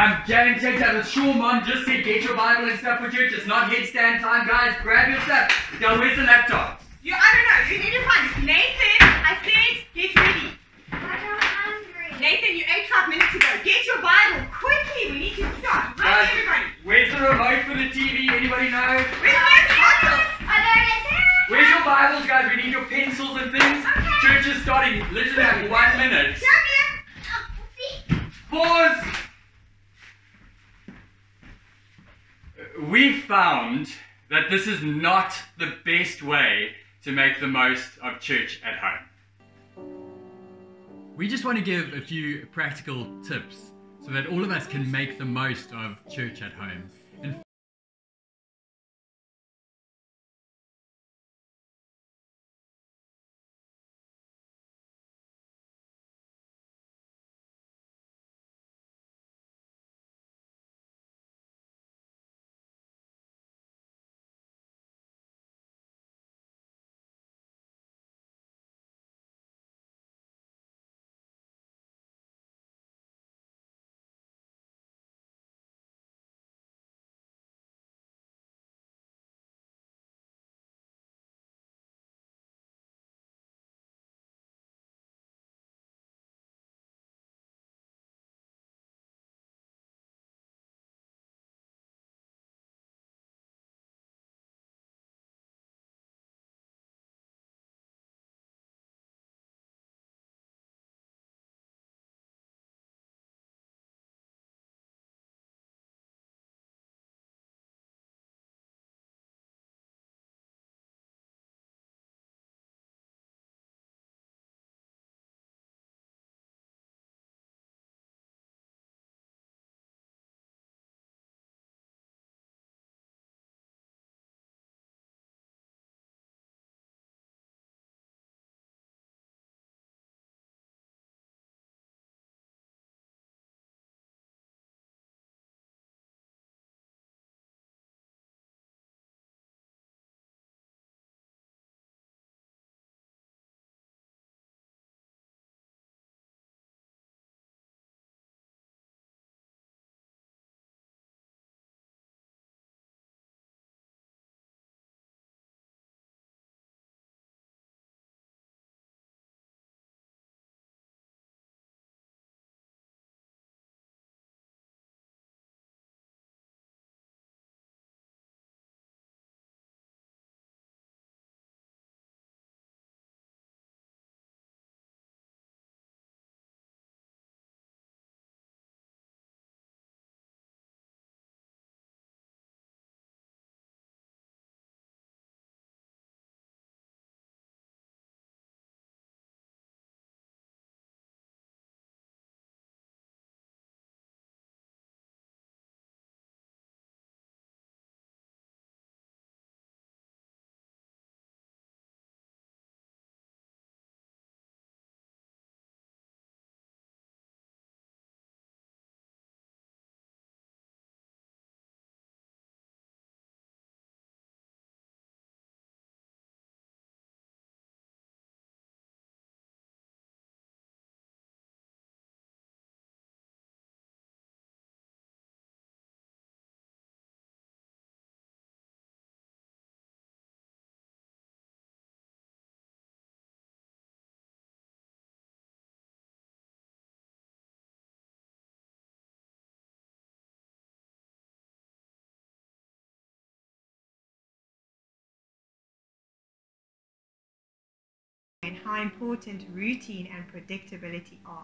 Um, Jan checks out the sure mom just said get your Bible and stuff for church. It's not headstand time, guys. Grab your stuff. Now where's the laptop? You, I don't know. You need to find it. Nathan, I said, get ready. But I'm hungry. Nathan, you ate five minutes ago. Get your Bible quickly. We need to start. Guys, everybody. Where's the remote for the TV? Anybody know? Where's my bottle? I don't. Where's your Bibles, guys? We need your pencils and things. Church is starting literally in one minute. Come here. Oh, see? Pause! We found that this is not the best way to make the most of church at home. We just want to give a few practical tips so that all of us can make the most of church at home. How important routine and predictability are.